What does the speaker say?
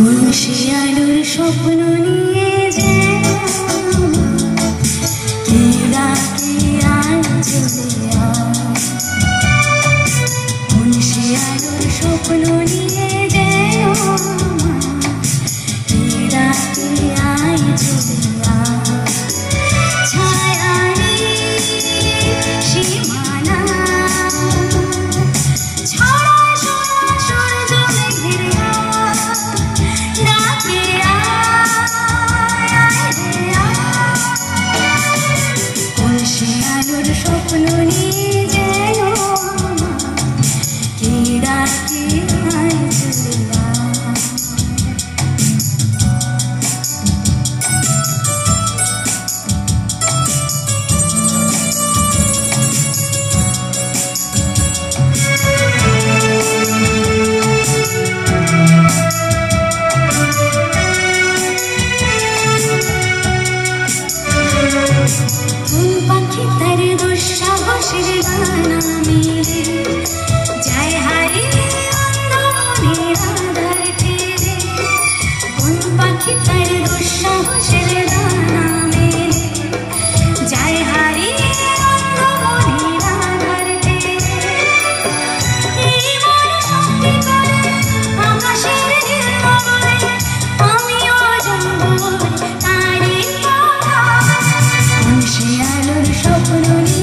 খুশি আলোর স্বপ্ন নিয়ে पखि तर दुष्ट बसर गाना मेरे। I'm